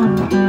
え?